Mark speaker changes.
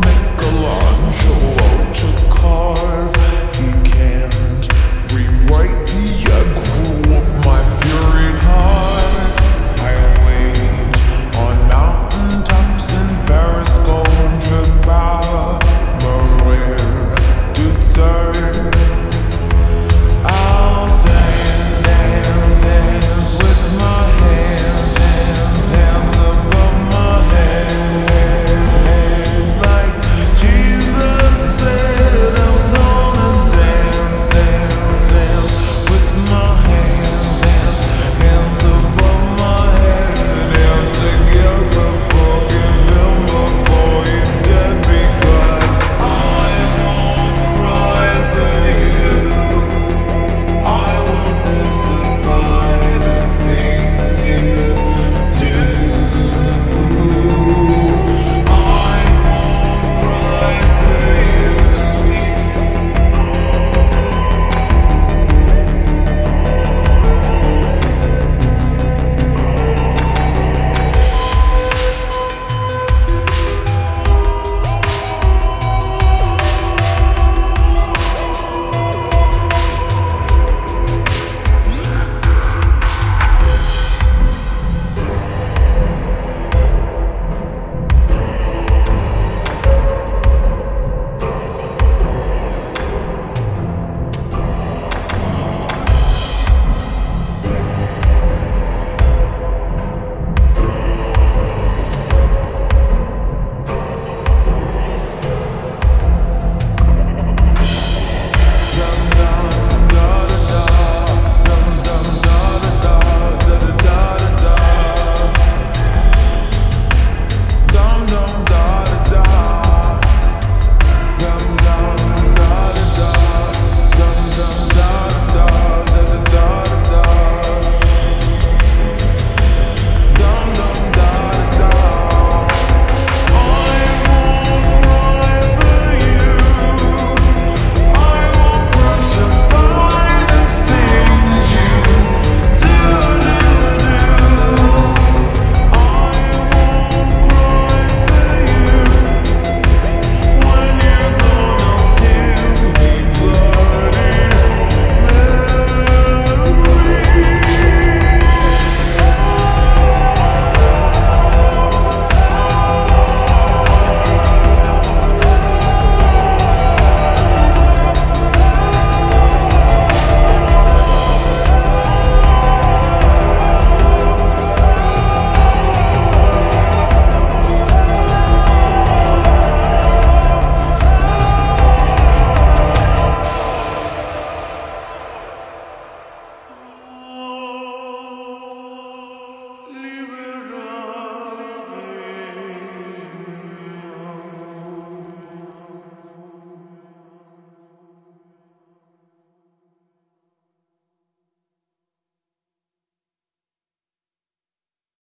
Speaker 1: make